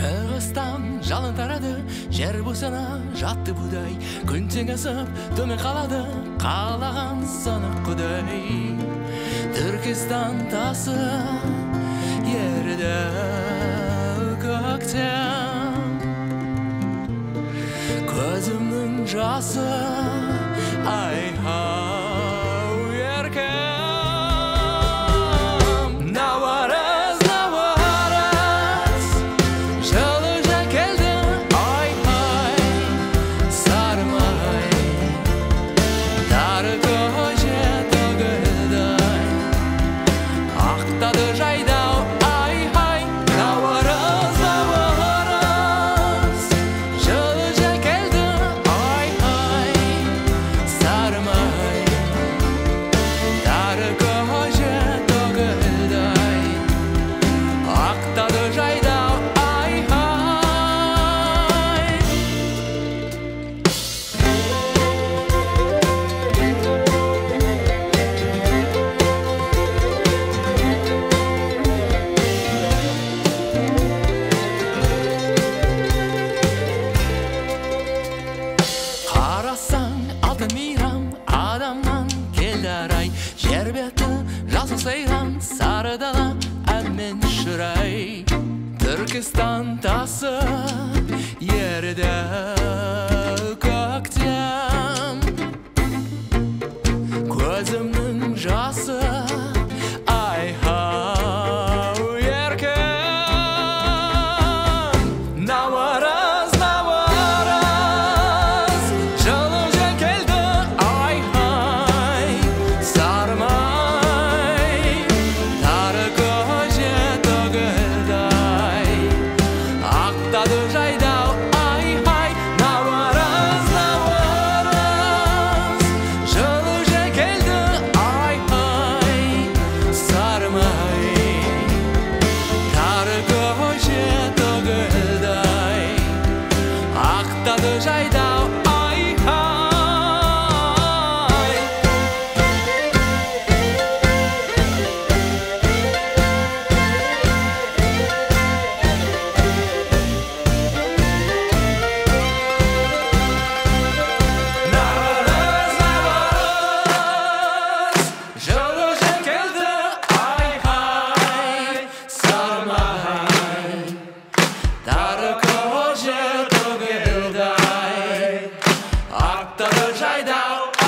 шығыстан жалын тарады жер босана жатты будай күн асып төмен қалады қалаған соны құдай түркістан тасы еріді көктем көзімнің жасы түркістан тасы ерді көктем көзімнің жасы sunshine down.